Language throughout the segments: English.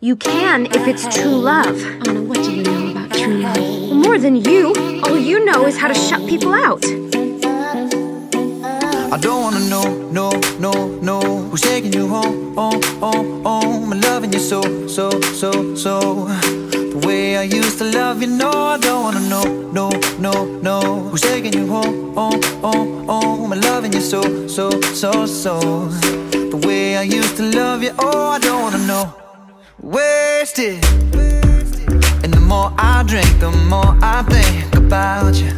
You can if it's true love. Anna, what do you know about true love? More than you. All you know is how to shut people out. I don't wanna know, no, no, no Who's taking you home, home, home, home I'm loving you so, so, so, so The way I used to love you, no I don't wanna know, no, no, no Who's taking you home, home, home, home I'm loving you so, so, so, so The way I used to love you, oh I don't wanna know Wasted. And the more I drink, the more I think about you.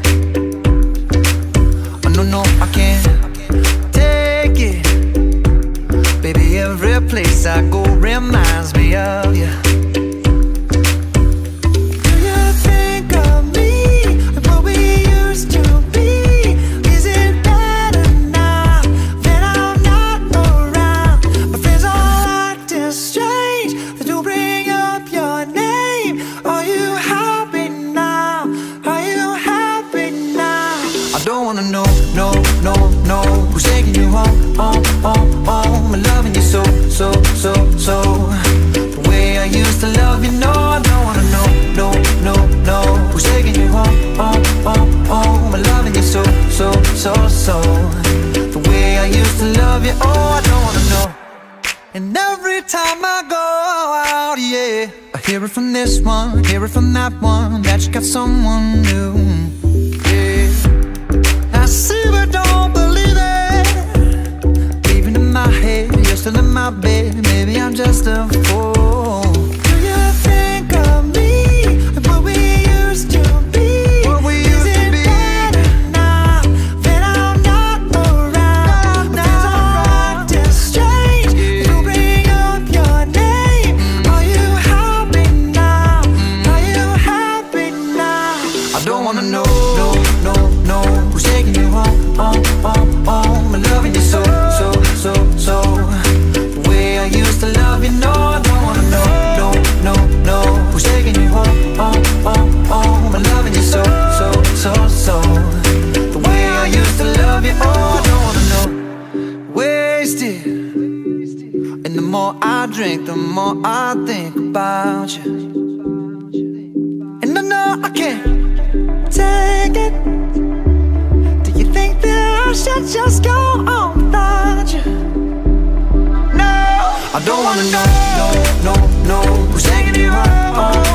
Oh no, no, I can't take it. Baby, every place I go reminds me of you Know, no, no, no. Who's taking you home, home, home, home. I'm loving you so, so, so, so. The way I used to love you, no I don't wanna know, no, no, no. Who's taking you home, home, home, home. I'm loving you so, so, so, so. The way I used to love you, oh I don't wanna know. And every time I go out, yeah. I hear it from this one, hear it from that one That you got someone new, but don't believe it. Even in my head, you're still in my bed. Maybe I'm just a fool I drink, the more I think about you And I know I can't take it Do you think that I should just go on without you? No I don't wanna know, no, no, no Who's taking it you out?